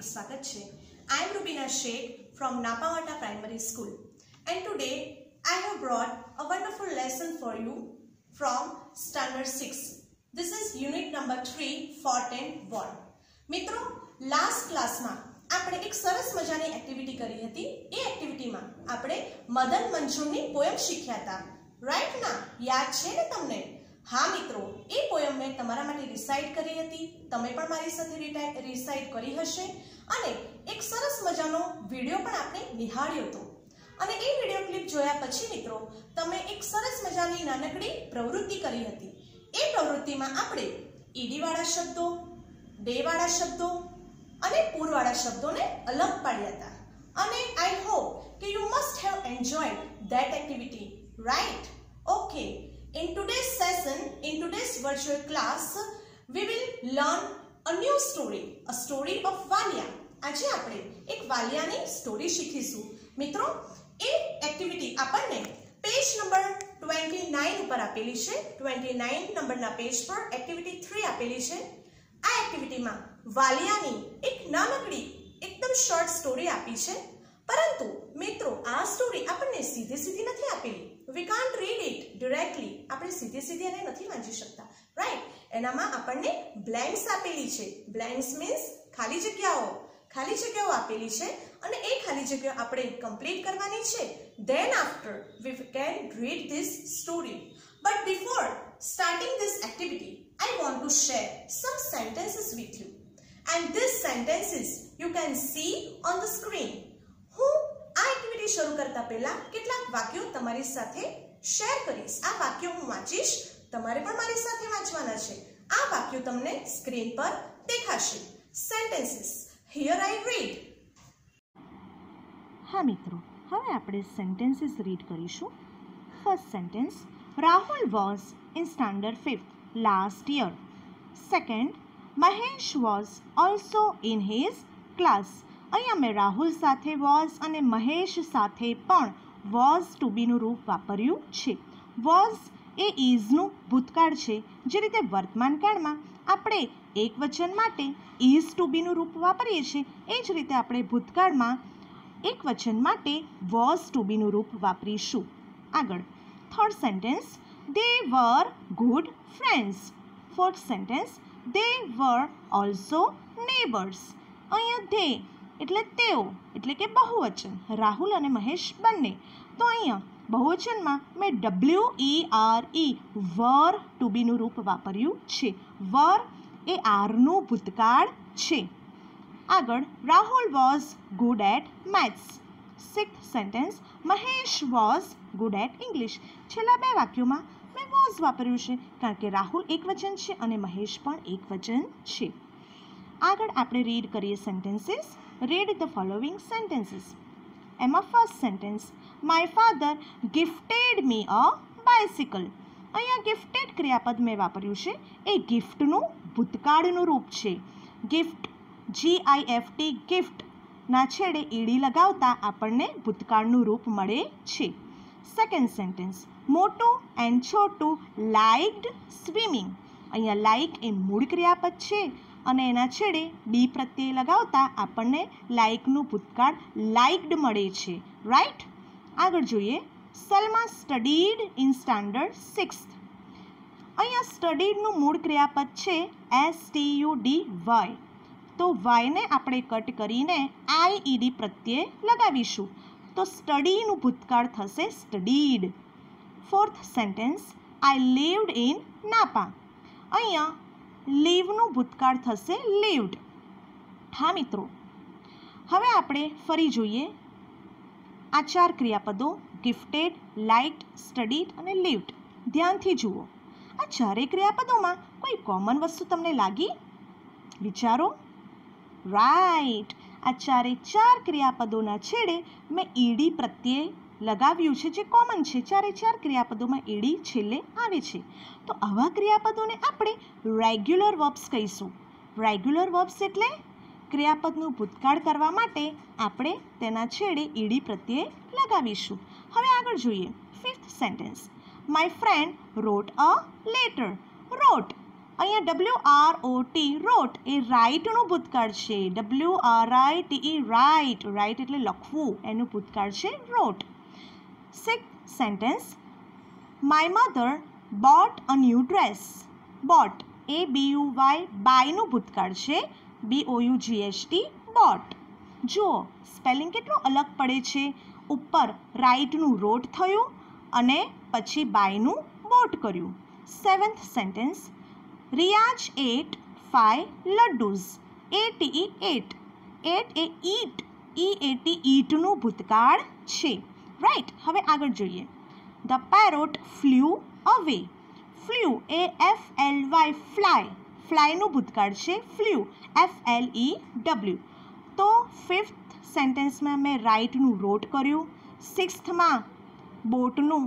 હાર્દિક સ્વાગત છે. I am Rubina Shaikh from Napavata primary school and today I have brought a wonderful lesson for you from standard six this is unit number three four ten one મિત્રો last ક્લાસમાં આપણે એક સરસ મજાની activity કરી હતી. એ એક્ટિવિટીમાં આપણે Madan મંજુરની poem શીખ્યા હતા. રાઈટ ના? યાદ છે ને તમને? હા, મિત્રો. એ પોયમ મેં તમારા માટે રિસાઇડ કરી હતી. તમે પણ મારી સાથે રિસાઇડ કરી હશે. અને એક સરસ મજાનો વીડિયો પણ આપણે નિહાળ્યો હતો. અને એ વીડિયો ક્લિપ જોયા પછી મિત્રો તમે એક સરસ મજાની નાનકડી પ્રવૃત્તિ કરી હતી. એ પ્રવૃત્તિમાં આપણે ઈડીવાળા શબ્દો ડેવાળા શબ્દો અને પૂરવાળા શબ્દોને અલગ પાડ્યા હતા. અને આઈ હોપ કે you must have enjoyed that activity right okay In today's session, in today's virtual class, we will learn a new story, a story of Valiya. આજે આપણે એક વાલિયાની સ્ટોરી શીખીશું. મિત્રો, એ એક્ટિવિટી આપણને પેજ નંબર 29 ઉપર આપેલી છે. 29 નંબરના પેજ પર એક્ટિવિટી થ્રી આપેલી છે. આ એક્ટિવિટીમાં વાલિયાની એક નાનકડી, એકદમ શોર્ટ સ્ટોરી આપી છે. પરંતુ, મિત્રો, આ સ્ટોરી આપણને સીધી સીધી નથી આપેલી. We can't read it directly આપણે સીધી સીધી એને નથી વાંચી શકતા. રાઈટ એનામાં આપણને બ્લેન્ક્સ આપેલી છે. બ્લેન્ક્સ મીન્સ ખાલી જગ્યાઓ. ખાલી જગ્યાઓ આપેલી છે અને એ ખાલી જગ્યાઓ આપણે કમ્પ્લીટ કરવાની છે. Then after we can read this story but before starting this activity I want to share some sentences with you and this sentences you can see on the screen હું આ એક્ટિવિટી શરૂ કરતા પહેલા કેટલાક વાક્યો તમારી સાથે શેર કરીશ. આ વાક્યો હું વાંચીશ. તમારે પણ મારી સાથે વાંચવાના છે. આ વાક્યો તમને સ્ક્રીન પર દેખાશે. સેન્ટેન્સીસ હિયર આઈ રીડ હા, મિત્રો. હવે આપણે સેન્ટેન્સીસ રીડ કરીશું. First sentence Rahul was in standard fifth last year second Mahesh was also in his class અહીંયા મેં રાહુલ સાથે વોઝ અને મહેશ સાથે પણ વોઝ ટુ બીનું રૂપ વાપર્યું છે. વોઝ એ ઇઝનું ભૂતકાળ છે, જે રીતે વર્તમાનકાળમાં આપણે એક વચન માટે ઇઝ ટુ બીનું રૂપ વાપરીએ છીએ, એ જ રીતે આપણે ભૂતકાળમાં એક વચન માટે વોઝ ટુ બીનું રૂપ વાપરીશું. આગળ, third sentence they were good friends fourth sentence they were also neighbours અહીંયા ધે એટલે તેઓ, એટલે કે બહુવચન, રાહુલ અને મહેશ બંને. તો અહીંયા બહુવચનમાં મેં W E R E were to બીનું રૂપ વાપર્યું છે. વર એ આરનું ભૂતકાળ છે. આગળ, Rahul was good at maths sixth sentence Mahesh was good at English છેલ્લા બે વાક્યોમાં મેં વોઝ વાપર્યું છે, કારણ કે રાહુલ એક વચન છે અને મહેશ પણ એક વચન છે. આગળ આપણે રીડ કરીએ sentences read the following sentences એમાં first sentence my father gifted me a bicycle અહીંયા ગિફ્ટેડ ક્રિયાપદ મેં વાપર્યું છે. એ ગિફ્ટનું ભૂતકાળનું રૂપ છે. Gift G I F T ગિફ્ટના છેડે ઈડી લગાવતા આપણને ભૂતકાળનું રૂપ મળે છે. Second sentence Motu and Chhotu liked swimming અહીંયા લાઇક એ મૂળ ક્રિયાપદ છે અને એના છેડે ડી પ્રત્યે લગાવતા આપણને લાઇકનું ભૂતકાળ લાઇકડ મળે છે. રાઈટ આગળ જોઈએ. Salma studied in standard six અહીંયા સ્ટડીડનું મૂળ ક્રિયાપદ છે S T U D Y. તો વાયને આપણે કટ કરીને આઈઈડી પ્રત્યે લગાવીશું. તો સ્ટડીનું ભૂતકાળ થશે studied. Fourth sentence I lived in Napa અહીંયા લીવનું ભૂતકાળ થશે લીવડ. હા મિત્રો, હવે આપણે ફરી જોઈએ આ ચાર ક્રિયાપદો ગિફ્ટેડ લાઇટ સ્ટડીડ અને લીવડ ધ્યાનથી જુઓ. આ ચારેય ક્રિયાપદોમાં કોઈ કોમન વસ્તુ તમને લાગી? વિચારો. રાઈટ આ ચારે ચાર ક્રિયાપદોના છેડે મેં ઈડી પ્રત્યે લગાવ્યું છે, જે કોમન છે. ચારે ચાર ક્રિયાપદોમાં ઈડી છેલ્લે આવે છે. તો આવા ક્રિયાપદોને આપણે રેગ્યુલર વર્બ્સ કહીશું. રેગ્યુલર વર્બ્સ એટલે? ક્રિયાપદનું ભૂતકાળ કરવા માટે આપણે તેના છેડે ઈડી પ્રત્યે લગાવીશું. હવે આગળ જોઈએ. Fifth sentence my friend wrote a letter wrote અહીંયા W R O T wrote એ રાઇટનું ભૂતકાળ છે. W R I T E write write એટલે લખવું. એનું ભૂતકાળ છે wrote six sentence my mother bought a new dress bought A B U Y બાયનું ભૂતકાળ છે B O U G S T bought જુઓ સ્પેલિંગ કેટલું અલગ પડે છે. ઉપર રાઇટનું રોટ થયું અને પછી બાયનું બોટ કર્યું. Seventh sentence Riyaz ate five laddus A T ate ate A eat E A T ઈટનું ભૂતકાળ છે. રાઈટ હવે આગળ જોઈએ. The parrot flew away flew A F L Y fly ફ્લાયનું ભૂતકાળ છે flew F L E W તો ફિફ્થ સેન્ટેન્સમાં મેં રાઇટનું રોટ કર્યું. સિક્સ્થમાં બોટનું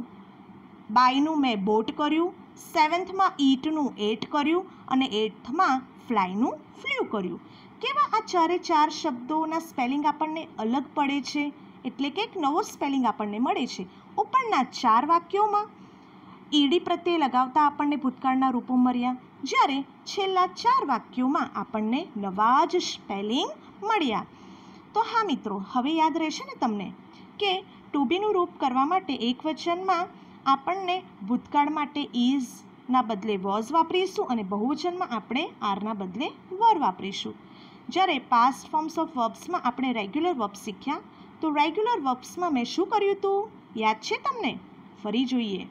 બાયનું મેં બોટ કર્યું. સેવન્થમાં ઈટનું એટ કર્યું અને એટ્થમાં ફ્લાયનું ફ્લ્યુ કર્યું. કેવા આ ચારે ચાર શબ્દોના સ્પેલિંગ આપણને અલગ પડે છે? એટલે કે એક નવો સ્પેલિંગ આપણને મળે છે. ઉપરના ચાર વાક્યોમાં ઈડી પ્રત્યે લગાવતા આપણને ભૂતકાળના રૂપો મળ્યા. જ્યારે છેલ્લા ચાર વાક્યોમાં આપણને નવા જ સ્પેલિંગ મળ્યા. તો હા મિત્રો, હવે યાદ રહેશે ને તમને કે ટુબીનું રૂપ કરવા માટે એક વચનમાં આપણને ભૂતકાળ માટે ઇઝના બદલે વોઝ વાપરીશું અને બહુવચનમાં આપણે આરના બદલે વર વાપરીશું. જ્યારે પાસ્ટ ફોર્મ્સ ઓફ વર્બ્સમાં આપણે રેગ્યુલર વર્બ્સ શીખ્યા, તો રેગ્યુલર વર્બ્સમાં મેં શું કર્યું હતું યાદ છે તમને? ફરી જોઈએ.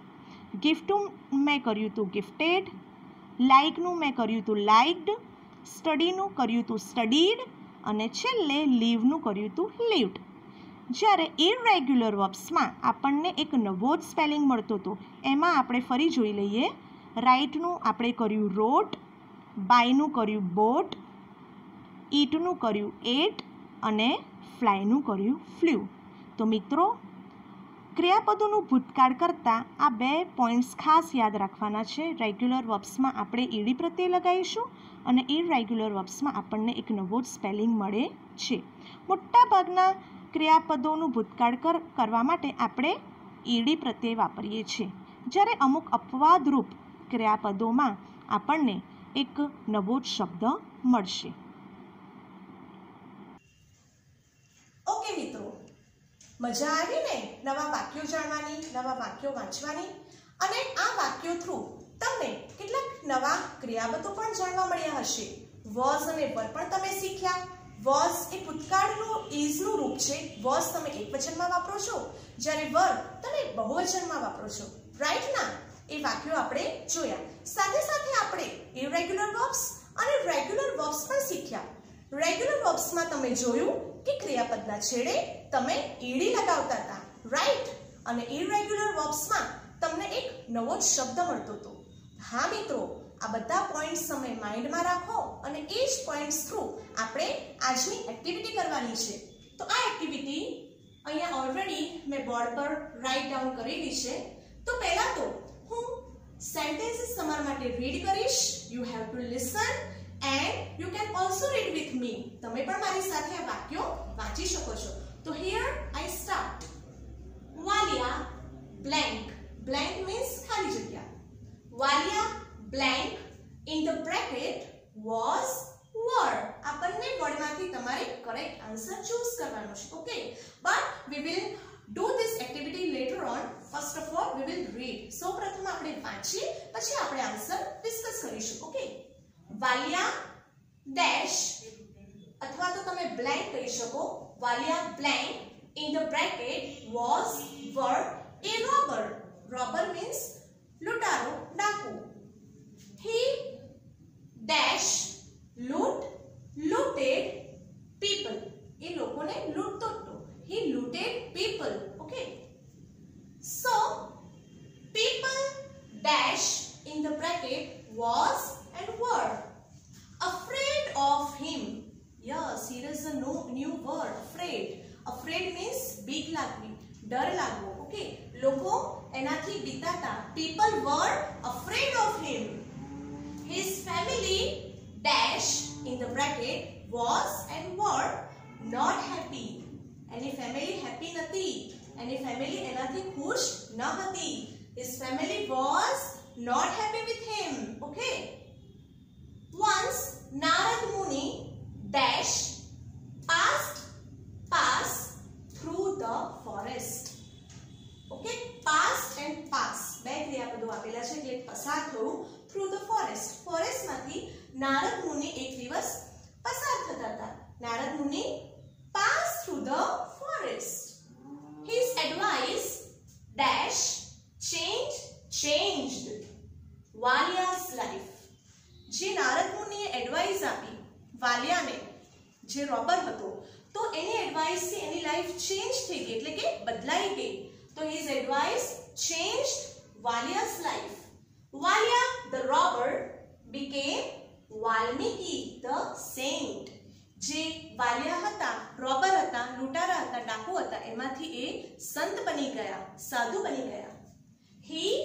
ગિફ્ટ મેં કર્યું હતું ગિફ્ટેડ લાઇકનું મેં કર્યું હતું, લાઇકડ સ્ટડીનું કર્યું હતું, સ્ટડીડ અને છેલ્લે લીવનું કર્યું હતું, લીવડ. જ્યારે ઇરેગ્યુલર વર્બ્સમાં આપણને એક નવો જ સ્પેલિંગ મળતો હતો, એમાં આપણે ફરી જોઈ લઈએ. રાઇટનું આપણે કર્યું રોટ, બાયનું કર્યું બોટ, ઈટનું કર્યું એટ અને ફ્લાયનું કર્યું ફ્લ્યુ તો મિત્રો ક્રિયાપદોનું ભૂતકાળ કરતાં આ બે પોઈન્ટ્સ ખાસ યાદ રાખવાના છે. રેગ્યુલર વર્બ્સમાં આપણે ઈડી પ્રત્યે લગાવીશું અને ઇરેગ્યુલર વર્બ્સમાં આપણને એક નવો જ સ્પેલિંગ મળે છે. મોટાભાગના ક્રિયાપદોનું ભૂતકાળ કર, કરવા માટે આપણે ઈડી પ્રત્યે વાપરીએ છીએ. જ્યારે અમુક અપવાદરૂપ ક્રિયાપદોમાં આપણને એક નવો જ શબ્દ મળશે ઓકે મિત્રો મજા આવી ને? નવા વાક્યો જાણવાની, નવા વાક્યો વાંચવાની? અને આ વાક્યો થ્રુ તમને કેટલાક નવા ક્રિયાપદો પણ જાણવા મળ્યા હશે. વોઝ અને વર પણ તમે શીખ્યા. વોઝ એ ભૂતકાળનું ઇઝનું રૂપ છે. વોઝ તમે એકવચનમાં વાપરો છો. જ્યારે વર તમે બહુવચનમાં વાપરો છો. રાઈટ ના? એ વાક્યો આપણે જોયા. સાથે સાથે આપણે ઇરેગ્યુલર વર્બ્સ અને રેગ્યુલર વર્બ્સ પણ રેગ્યુલર વર્બ્સમાં તમે જોયું કે ક્રિયાપદના છેડે તમે ઈડી લગાવતા હતા. રાઈટ અને ઇરેગ્યુલર વર્બ્સમાં તમને એક નવો જ શબ્દ મળતો હતો. હા, મિત્રો, આ બધા પોઈન્ટ્સ તમે માઇન્ડમાં રાખો અને એ જ પોઈન્ટ્સ થ્રુ આપણે આજની એક્ટિવિટી કરવાની છે. તો આ એક્ટિવિટી અહીંયા ઓલરેડી મેં બોર્ડ પર રાઇટ ડાઉન કરેલી છે. તો પહેલાં તો હું સેન્ટેન્સીસ તમારા માટે રીડ કરીશ. You have to listen and you can also read with me. તમે પણ મારી સાથે આ વાક્યો વાંચી શકો છો. તો here I start Valiya blank blank means ખાલી જગ્યા. Valiya blank in the bracket was word આપણને વર્ડમાંથી તમારે કરેક્ટ આન્સર ચૂઝ કરવાનો છે. Okay but we will do this activity later on first of all we will read સૌપ્રથમ આપણે વાંચીએ, પછી આપણે આન્સર ડિસ્કસ કરીશું. ઓકે વાલિયા ડેશ અથવા તો તમે બ્લેન્ક કહી શકો. Valiya blank in the bracket was were a robber robber means લૂંટારો, ડાકુ he dash loot looted people એ લોકોને લૂંટતો હતો he looted people okay so people dash in the bracket was and were afraid of him yes here is a no, new word afraid afraid means big લાગવી ડર લાગવો okay લોકો એનાથી બીતાતા people were afraid of him his family dash in the bracket was and were not happy એની family happy નથી એની family એનાથી ખુશ ન હતી his family was not happy with him okay once narad muni dash passed pass through the forest okay pass and pass બે ક્રિયાપદો આપેલા છે એટલે પસાર થવું the forest. Forest ફોરેસ્ટમાંથી નારદ મુનિ એક દિવસ પસાર થતા હતા Narad Muni pass through the forest his advice dash change changed Valiya's life જે નારદ મુનિએ એડવાઇસ આપી વાલિયાને જે રોબર હતો તો એની એડવાઇસથી એની લાઈફ ચેન્જ થઈ ગઈ એટલે કે બદલાઈ ગઈ તો his advice changed Valia's life. Valia the robber became Valmiki the saint. જે વાલિયા હતા રોબર હતા લૂંટારા હતા ડાકુ હતા. એમાંથી એ સંત બની ગયા, સાધુ બની ગયા. He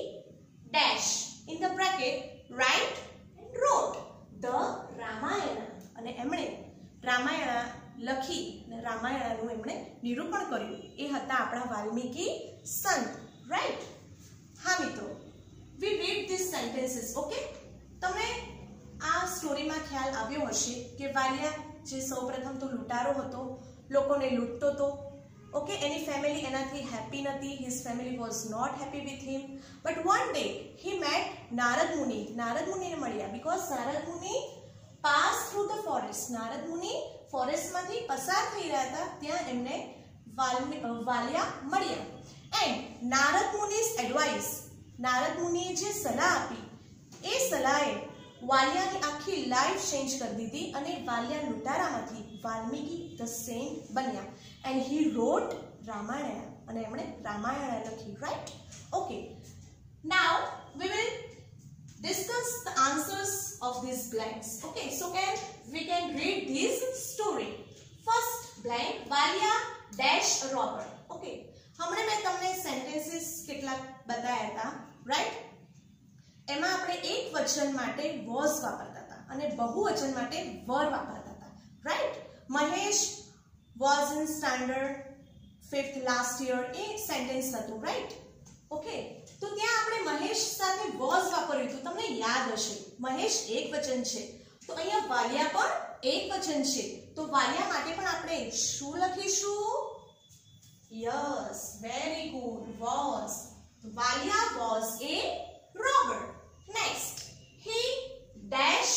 dash in the bracket right and wrote the Ramayana અને એમણે રામાયણ લખી અને રામાયણનું એમણે નિરૂપણ કર્યું. એ હતા આપણા વાલ્મીકી સંત. રાઈટ હા મિત્રો. We read these sentences okay તમે આ સ્ટોરીમાં ખ્યાલ આવ્યો હશે કે વાલિયા જે સૌપ્રથમ તો લૂંટારો હતો લોકોને લૂંટતો હતો ઓકે એની ફેમિલી એનાથી હેપી નથી. His family was not happy with him but one day he met Narad Muni Narad મુનિને મળ્યા. Because Narad Muni pass through the forest Narad Muni ફોરેસ્ટમાંથી પસાર થઈ રહ્યા હતા. ત્યાં એમને વાલિયા મળ્યા. એન્ડ નારદ મુનિસ એડવાઇસ નારદ મુનિએ જે સલાહ આપી, એ સલાહે વાલિયાની આખી લાઈફ ચેન્જ કરી દીધી અને વાલિયા લૂંટારામાંથી વાલ્મીકી ધ સેન્ટ બન્યા. એન્ડ હી રોટ રામાયણ અને એમણે રામાયણ લખી right okay now we will discuss the answers of these blanks. Okay, so can we can read this story. First blank, Valiya dash a okay હમણે મેં તમને સેન્ટેન્સીસ કેટલાક બતાવ્યા હતા રાઈટ એમાં આપણે એક વચન માટે વોઝ વાપરતા હતા અને બહુવચન માટે વર વાપરતા હતા right Mahesh was in standard fifth last year a sentence હતું રાઈટ ઓકે તો ત્યાં આપણે મહેશ સાથે વોઝ વાપર્યું હતું. તમને યાદ હશે મહેશ એક વચન છે. તો અહીંયા વાલિયા પણ એક વચન છે. તો વાલિયા માટે પણ આપણે શું લખીશું? Yes very good was Valiya was a robber next he dash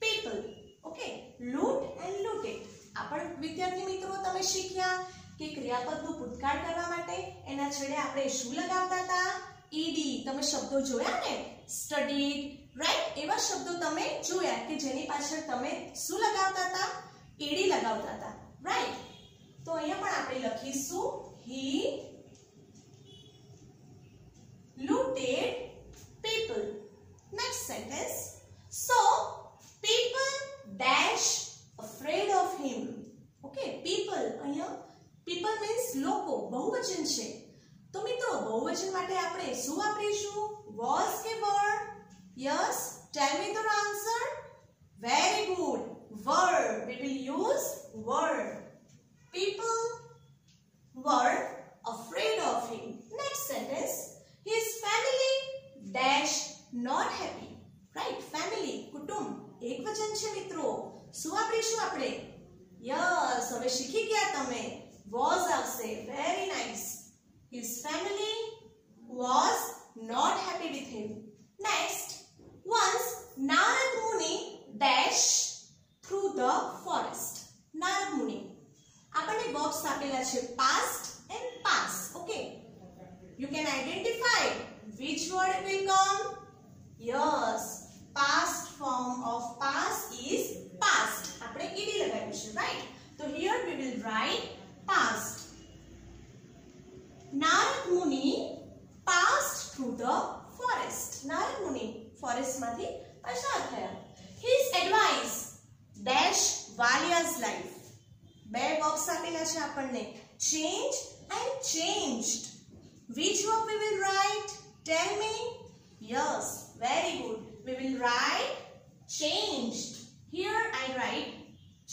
people okay loot and looted આ પણ વિદ્યાર્થી મિત્રો, તમે શીખ્યા કે ક્રિયાપદનું ભૂતકાળ કરવા માટે એના છેડે આપણે શું લગાવતા હતા? ઈડી. તમે શબ્દો જોયા ને? Studied right? એવા શબ્દો તમે જોયા કે જેની પાછળ તમે શું લગાવતા હતા? ઈડી લગાવતા હતા. Right?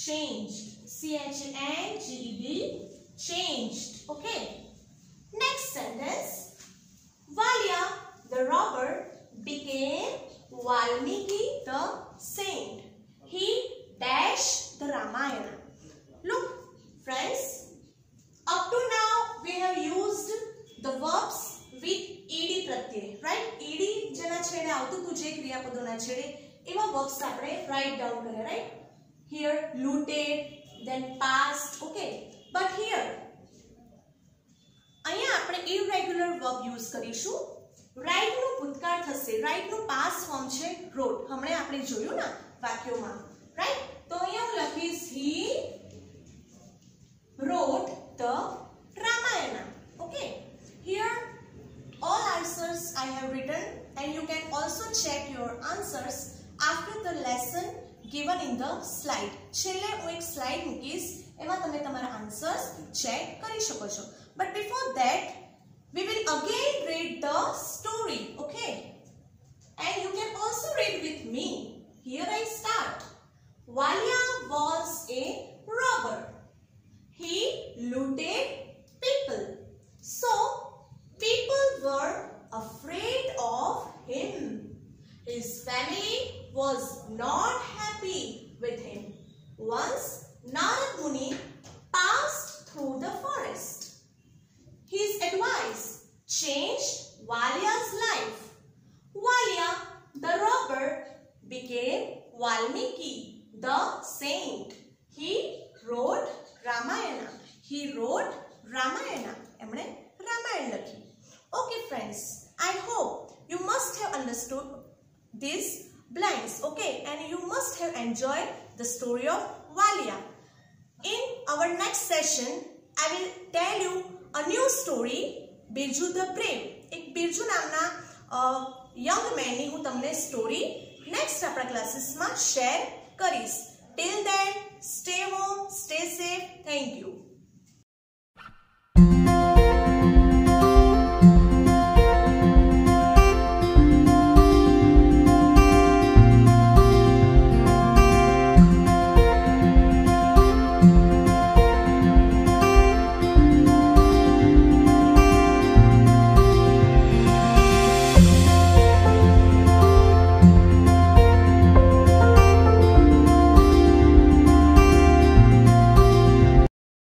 changed. C-H-A-N-G-E-D, changed. Okay. Next sentence. Valya, the robber, became Valmiki, the saint. He dashed the Ramayana. Look, friends, up to now we have used the verbs with ed પ્રત્યય, right? ed જેના છેડે આવતું તું જે ક્રિયાપદોના છેડે એવા verbs આપણે write down કર્યા, right? Here looted, then passed, okay but here અહીંયા આપણે irregular verb use કરીશું રાઈટનું ભૂતકાળ થશે રાઈટનું past form છે wrote હમણે આપણે જોયું ને વાક્યોમાં Right? તો અહીંયા હું લખીશ he wrote the ramayana okay here all answers i have written and you can also check your answers after the lesson given in the slide. છેલ્લે હું એક સ્લાઇડ મૂકીશ, એમાં તમે તમારા આન્સર્સ ચેક કરી શકો છો. But before that became Valmiki, the saint. He wrote Ramayana. He wrote Ramayana. એમણે રામાયણ લખી Okay friends, I hope you must have understood these blanks okay and you must have enjoyed the story of Valia. In our next session, I will tell you a new story, Birju the Brave. એક બિરજુ નામના young મેનની હું તમને story next આપણા ક્લાસીસમાં share કરીશ. Till then stay home stay safe thank you